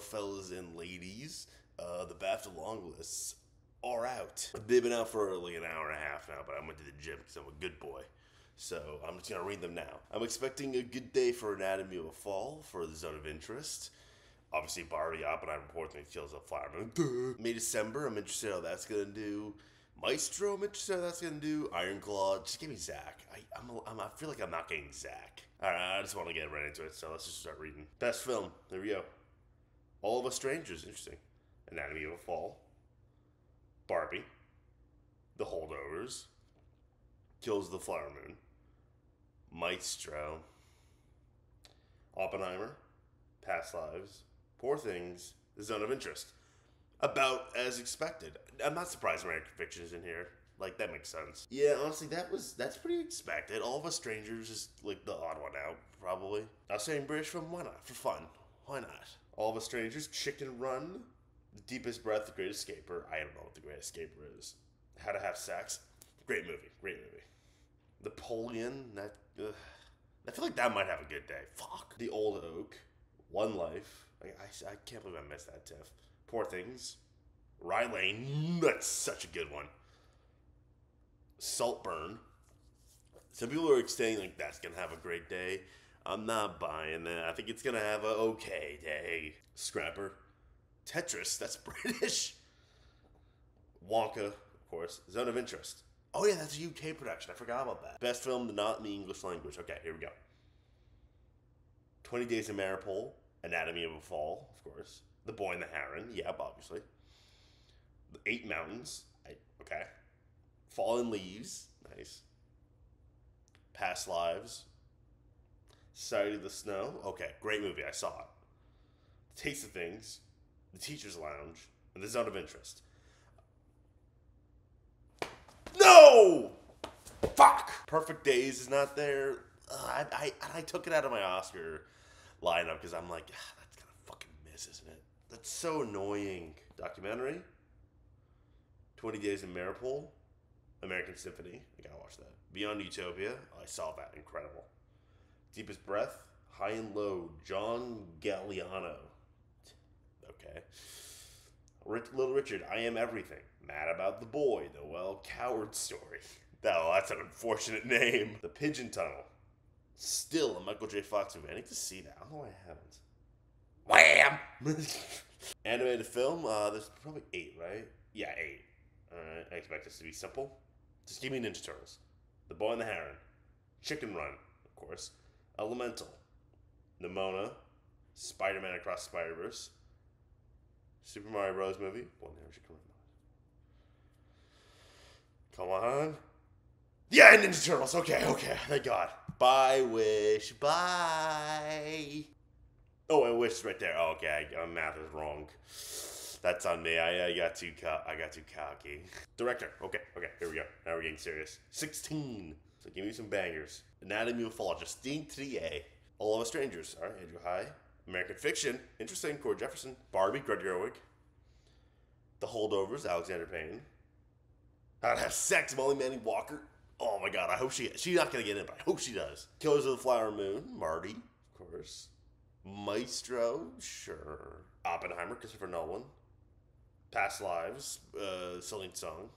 fellas and ladies, uh, the BAFTA long lists are out. They've been out for like an hour and a half now, but I went to the gym because I'm a good boy. So I'm just gonna read them now. I'm expecting a good day for Anatomy of a Fall for the Zone of Interest. Obviously, Barbie reports and kills a flower moon. Duh. May December, I'm interested how that's gonna do. Maestro, I'm interested how that's gonna do. Iron Claw, just give me Zac. I, I'm, a, I'm, I feel like I'm not getting Zac. All right, I just want to get right into it, so let's just start reading. Best film, there we go. All of Us Strangers, interesting. Anatomy of a Fall. Barbie. The Holdovers. Kills the Flower Moon. Maestro. Oppenheimer. Past Lives. Poor Things. The Zone of Interest. About as expected. I'm not surprised American Fiction is in here. Like that makes sense. Yeah, honestly, that was that's pretty expected. All of Us Strangers is like the odd one out, probably. I was saying British film, why not? For fun. Why not? All Us Strangers, Chicken Run, The Deepest Breath, The Great Escaper. I don't know what The Great Escaper is. How to Have Sex. Great movie. Great movie. Napoleon. That. Ugh. I feel like that might have a good day. Fuck. The Old Oak. One Life. I, I, I can't believe I missed that, Tiff. Poor Things. Rye Lane. That's such a good one. Saltburn. Some people are saying like that's gonna have a great day. I'm not buying that. I think it's gonna have a okay day. Scrapper. Tetris. That's British. Wonka, of course. Zone of Interest. Oh yeah, that's a UK production. I forgot about that. Best film not in the English language. Okay, here we go. Twenty Days of Mariupol. Anatomy of a Fall, of course. The Boy and the Heron. Yep, obviously. The Eight Mountains. I, okay. Fallen Leaves. Nice. Past Lives. Society of the Snow. Okay, great movie. I saw it. Taste of Things. The Teacher's Lounge. And The Zone of Interest. No! Fuck! Perfect Days is not there. I, I, I took it out of my Oscar lineup because I'm like, ah, that's gonna fucking miss, isn't it? That's so annoying. Documentary. Twenty Days in Mariupol. American Symphony. I gotta watch that. Beyond Utopia. I saw that. Incredible. Deepest Breath. High and Low. John Galliano. Okay. Rich, Little Richard. I Am Everything. Mad About the Boy. The Noël Coward Story. Oh, that's an unfortunate name. The Pigeon Tunnel. Still a Michael J. Fox movie. I need to see that. I don't know why I haven't. Wham! Animated film. Uh, there's probably eight, right? Yeah, eight. Uh, I expect this to be simple. Just give me Ninja Turtles. The Boy and the Heron. Chicken Run, of course. Elemental. Nimona. Spider Man Across the Spider Verse. Super Mario Bros. movie. Well, never Chicken Run. Come on. Yeah, Ninja Turtles. Okay, okay. Thank God. Bye, Wish. Bye. Oh, and Wish is right there. Oh, okay, my uh, math is wrong. That's on me. I, I got too co- I got too cocky. Director. Okay, okay. Here we go. Now we're getting serious. Sixteen. So give me some bangers. Anatomy of Fall. Justine Triet. All of Us Strangers. All right, Andrew Haigh. American Fiction. Interesting. Cord Jefferson. Barbie. Greta Gerwig. The Holdovers. Alexander Payne. How to Have Sex. Molly Manning Walker. Oh my god, I hope she she's not gonna get in, but I hope she does. Killers of the Flower Moon, Marty, of course. Maestro, sure. Oppenheimer, Christopher Nolan. Past Lives, uh, Celine Song.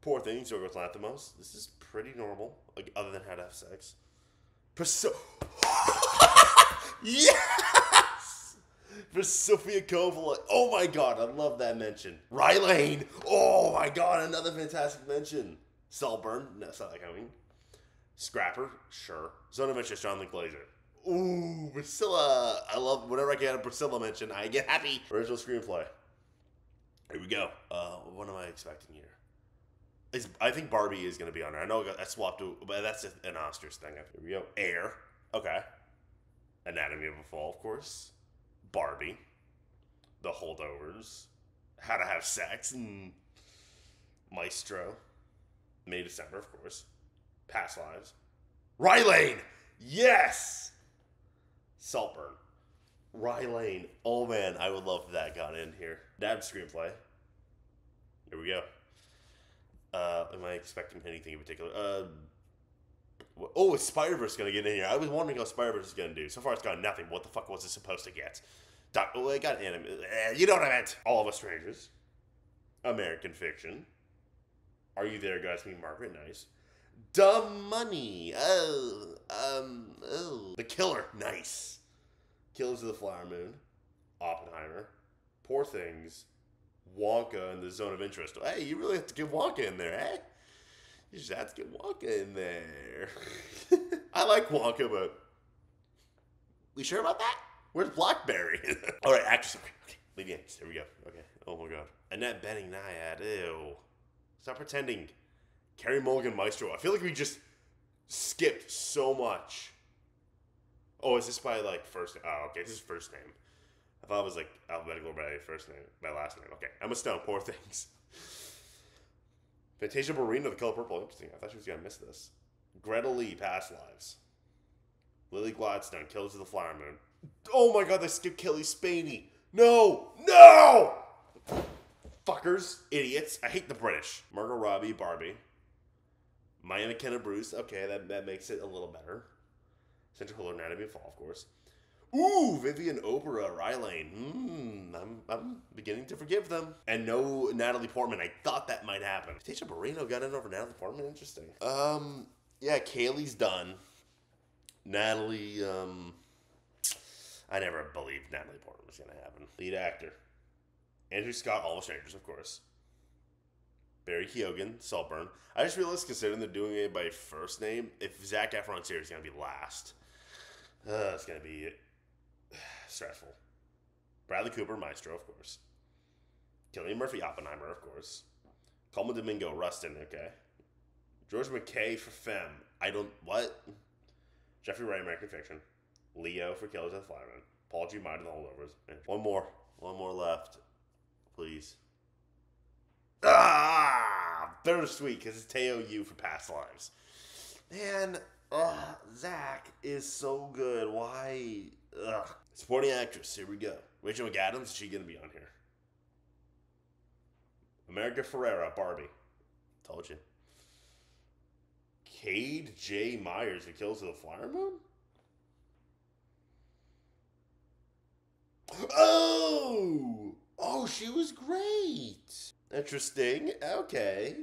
Poor Things, Yorgos Lanthimos. This is pretty normal, like other than How to Have Sex. Priscilla. yes! For Sofia Coppola. Oh my god, I love that mention. Rye Lane. Oh my god, another fantastic mention. Saltburn. No, it's not like I mean. Scrapper. Sure. Interest, John Glazer. Ooh, Priscilla. I love whenever I get a Priscilla mention, I get happy. Original screenplay. Here we go. Uh, what am I expecting here? Is, I think Barbie is going to be on there. I know I swapped but that's an Oscars thing. Here we go. Air. Okay. Anatomy of a Fall, of course. Barbie. The Holdovers. How to Have Sex. And Maestro. May December, of course. Past Lives. Rye Lane! Yes! Saltburn. Rye Lane. Oh man, I would love that got in here. Dad screenplay. Here we go. Uh, am I expecting anything in particular? Uh, oh, is Spider Verse gonna get in here? I was wondering how Spider Verse is gonna do. So far, it's got nothing. What the fuck was it supposed to get? Doc, well, I got anime. eh, You know what I meant. All of Us Strangers. American Fiction. Are You There, Guys? Me, Margaret Nice. Dumb Money. Oh, um, oh. The Killer. Nice. Killers of the Flower Moon. Oppenheimer. Poor Things. Wonka in the Zone of Interest. Hey, you really have to get Wonka in there, eh? You just have to get Wonka in there. I like Wonka, but we sure about that? Where's Blackberry? All right, actress. Okay, okay. Lady Angus. There we go. Okay. Oh my god. Annette Bening Nyad. Ew. Stop pretending. Carey Mulligan Maestro. I feel like we just skipped so much. Oh, is this by like first? Oh, okay. This is first name. I thought it was like alphabetical by first name, by last name. Okay. Emma Stone. Poor things. Fantasia Barrino, The Color Purple. Interesting. I thought she was gonna miss this. Greta Lee, Past Lives. Lily Gladstone, Killers of the Flower Moon. Oh my god, they skipped Cailee Spaeny. No! No! Fuckers. Idiots. I hate the British. Margot Robbie, Barbie. Mia McKenna-Bruce. Okay, that, that makes it a little better. Central Anatomy of Fall, of course. Ooh, Vivian Oparah, Rylane. Hmm, I'm, I'm beginning to forgive them. And no Natalie Portman. I thought that might happen. Tisha Barrino got in over Natalie Portman. Interesting. Um, yeah, Cailee's done. Natalie, um, I never believed Natalie Portman was going to happen. Lead actor. Andrew Scott, All the Strangers, of course. Barry Keoghan, Saltburn. I just realized, considering they're doing it by first name, if Zac Efron's here, he's going to be last. Uh, it's going to be stressful. Bradley Cooper, Maestro, of course. Cillian Murphy, Oppenheimer, of course. Colman Domingo, Rustin, okay. George McKay for Femme. I don't. What? Jeffrey Wright, American Fiction. Leo for Killers of the Moon. Paul Giamatti, The Holdovers. And one more. One more left. Please. Ah! Bittersweet, because it's Teo Yoo for Past Lives. Man, ugh, Zac is so good. Why? Ugh. Supporting actress, here we go. Rachel McAdams, is she going to be on here? America Ferrera, Barbie. Told you. Cara Jade Myers, The Kills of the Flower Moon? Oh! Oh, she was great. Interesting. Okay.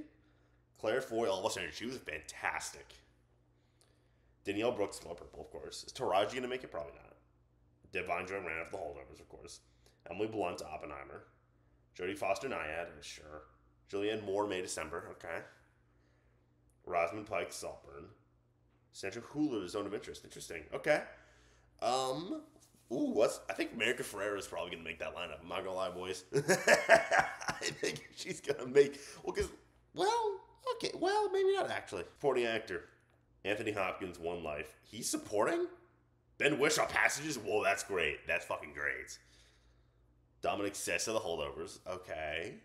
Claire Foy, all of a sudden, she was fantastic. Danielle Brooks, Color Purple, of course. Is Taraji going to make it? Probably not. Da'Vine Joy Randolph the holdovers, of course. Emily Blunt, Oppenheimer. Jodie Foster Nyad, I'm sure. Julianne Moore, May December, okay. Rosamund Pike, Saltburn. Sandra Hüller, Zone of Interest, interesting, okay. Um, ooh, what's, I think America Ferrera is probably going to make that lineup. I'm not to lie, boys. I think she's going to make, well, because, well, okay, well, maybe not actually. Supporting actor, Anthony Hopkins, One Life. He's supporting? Ben Whishaw passages? Whoa, that's great. That's fucking great. Dominic Sessa, The Holdovers. Okay.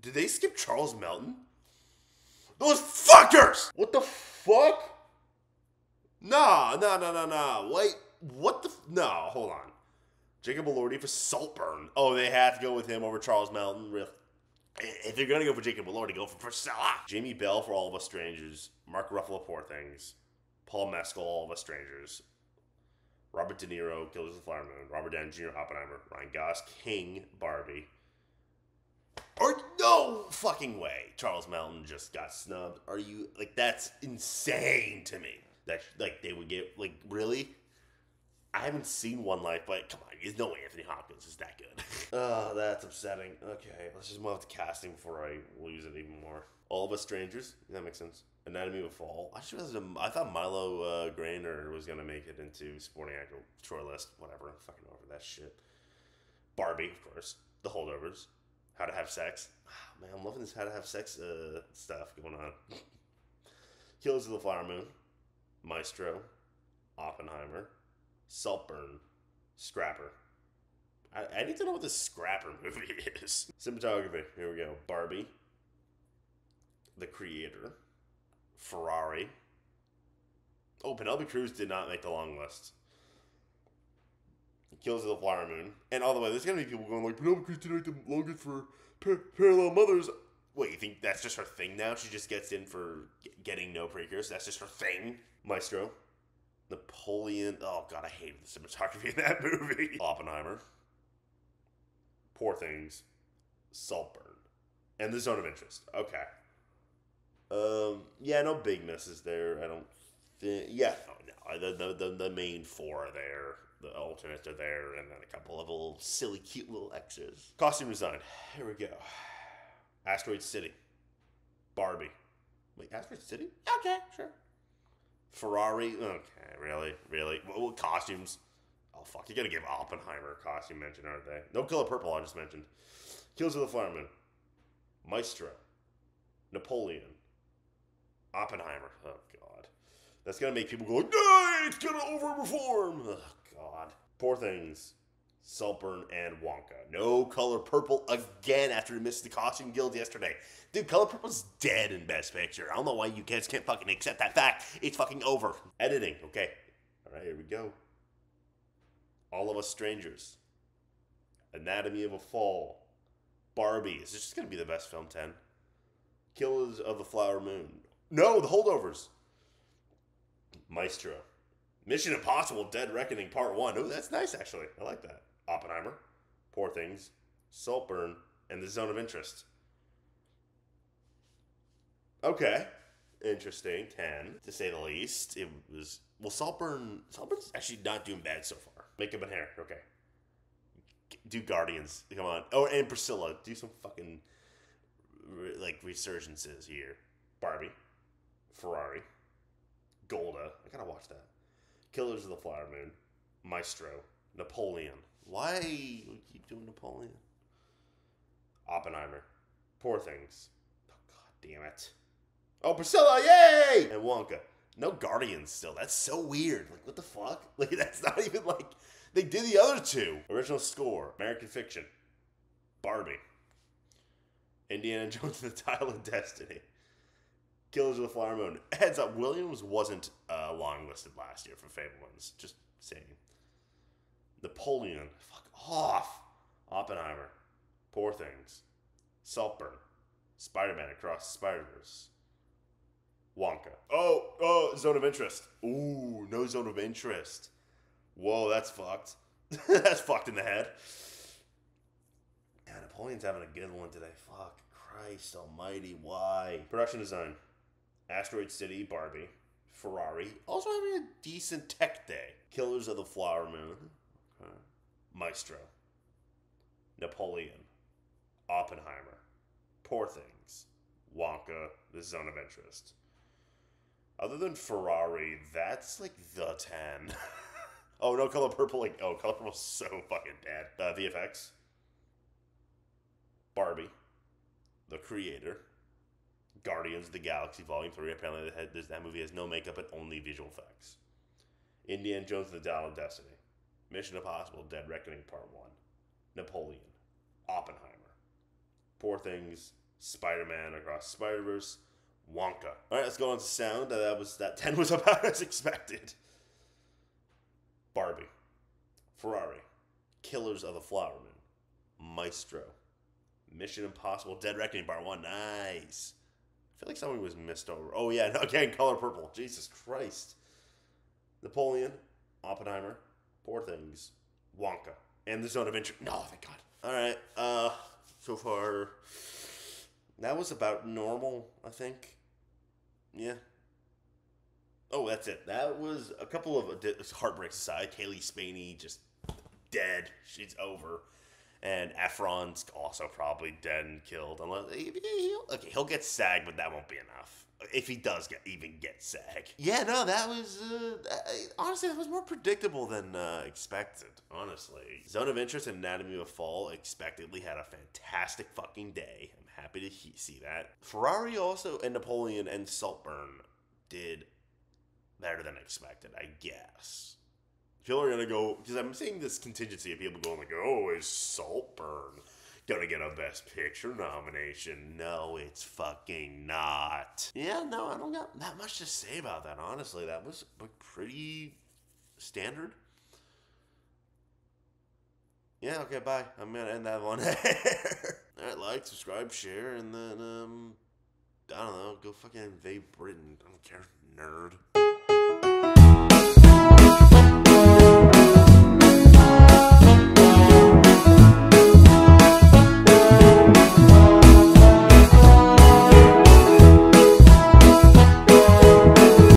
Did they skip Charles Melton? Those fuckers! What the fuck? Nah, nah, nah, nah, nah. Wait, what the? F- no, hold on. Jacob Elordi for Saltburn. Oh, they have to go with him over Charles Melton. If you're gonna go for Jacob Elordi, go for Priscilla. Jamie Bell for All of Us Strangers. Mark Ruffalo, Poor Things. Paul Mescal, All of Us Strangers. Robert De Niro, Killers of the Flower Moon. Robert Downey Jr., Oppenheimer. Ryan Goss, King, Barbie. Or no fucking way. Charles Melton just got snubbed. Are you like that's insane to me. That like they would get like really. I haven't seen One Life, but come on, there's no way Anthony Hopkins is that good. oh, that's upsetting. Okay, let's just move to casting before I lose it even more. All of Us Strangers. That makes sense. Anatomy of a Fall. I should have. I thought Milo uh, Graner was gonna make it into supporting actor shortlist. Whatever. I'm fucking over that shit. Barbie, of course. The Holdovers. How to Have Sex. Ah, man, I'm loving this How to Have Sex uh, stuff going on. Killers of the Flower Moon. Maestro. Oppenheimer. Saltburn. Scrapper. I, I need to know what this Scrapper movie is. Cinematography. Here we go. Barbie. The Creator. Ferrari. Oh, Penelope Cruz did not make the long list. Kills of the Flower Moon. And all the way, there's gonna be people going like, Penelope Cruz didn't make the longest for par- Parallel Mothers. Wait, you think that's just her thing now? She just gets in for g- getting no precursors? That's just her thing? Maestro. Napoleon. Oh god, I hated the cinematography in that movie. Oppenheimer. Poor Things. Saltburn. And the Zone of Interest. Okay. Um. Yeah. No big misses there. I don't think. Yeah. No. No. The the the, the main four are there. The alternates are there, and then a couple of little silly, cute little X's. Costume design. Here we go. Asteroid City. Barbie. Wait, Asteroid City? Okay, sure. Ferrari. Okay, really, really. What, what costumes? Oh fuck! You gotta give Oppenheimer a costume mention, aren't they? No color purple. I just mentioned. Kills of the Moon. Maestro. Napoleon. Oppenheimer. Oh god, that's gonna make people go. No, it's gonna overperform. Oh god. Poor things. Saltburn and Wonka. No color purple again after we missed the costume guild yesterday. Dude, color purple's dead in Best Picture. I don't know why you guys can't fucking accept that fact. It's fucking over. Editing, okay. All right, here we go. All of Us Strangers. Anatomy of a Fall. Barbie. Is this just gonna be the best film 10? Killers of the Flower Moon. No, the holdovers. Maestro. Mission Impossible Dead Reckoning Part 1. Oh, that's nice actually. I like that. Oppenheimer. Poor Things. Saltburn. And The Zone of Interest. Okay. Interesting. 10, to say the least. It was. Well, Saltburn. Saltburn's actually not doing bad so far. Makeup and hair. Okay. Do Guardians. Come on. Oh, and Priscilla. Do some fucking. Like resurgences here. Barbie. Ferrari. Golda. I gotta watch that. Killers of the Flower Moon. Maestro. Napoleon. Why we keep doing Napoleon? Oppenheimer. Poor Things. Oh, God damn it. Oh, Priscilla, yay! And Wonka. No Guardians still. That's so weird. Like, what the fuck? Like, that's not even like. They did the other two. Original score American Fiction. Barbie. Indiana Jones and the Dial of Destiny. Killers of the Flower Moon. Heads up, Williams wasn't uh, long listed last year for Fabelmans. Just saying. Napoleon. Fuck off. Oppenheimer. Poor Things. Saltburn. Spider Man Across Spider Verse. Wonka. Oh, oh, Zone of Interest. Ooh, no Zone of Interest. Whoa, that's fucked. that's fucked in the head. Yeah, Napoleon's having a good one today. Fuck. Christ almighty, why? Production design. Asteroid City, Barbie. Ferrari. Also having a decent tech day. Killers of the Flower Moon. Okay. Maestro. Napoleon. Oppenheimer. Poor Things. Wonka. The Zone of Interest. Other than Ferrari, that's like the 10. oh, no, Color Purple. Like, oh, Color Purple's so fucking dead. Uh, VFX. Barbie. The Creator. Guardians of the Galaxy Volume 3. Apparently, that movie has no makeup and only visual effects. Indiana Jones and the Dial of Destiny. Mission Impossible Dead Reckoning Part 1. Napoleon. Oppenheimer. Poor Things. Spider Man Across Spider Verse. Wonka. All right, let's go on to sound. That was that ten was about as expected. Barbie, Ferrari, Killers of the Flower Moon, Maestro, Mission Impossible: Dead Reckoning Part One. Nice. I feel like something was missed over. Oh yeah, again, color purple. Jesus Christ. Napoleon, Oppenheimer, Poor Things, Wonka, and the Zone of Interest. No, thank God. All right. Uh, so far, that was about normal. I think. Yeah. Oh, that's it. That was a couple of heartbreaks aside. Cailee Spaeny just dead. She's over. And Efron's also probably dead and killed. Unless he'll, okay, he'll get SAG, but that won't be enough. If he does get even get SAG. Yeah, no, that was uh, honestly that was more predictable than uh, expected. Honestly, Zone of Interest and Anatomy of Fall expectedly had a fantastic fucking day. I'm happy to he- see that. Ferrari also and Napoleon and Saltburn did better than expected, I guess. People are gonna go because I'm seeing this contingency of people going like, "Oh, is Saltburn gonna get a Best Picture nomination?" No, it's fucking not. Yeah, no, I don't got that much to say about that. Honestly, that was pretty standard. Yeah, okay, bye. I'm gonna end that one. Alright, like, subscribe, share, and then um I don't know, go fucking invade Britain. I don't care, nerd.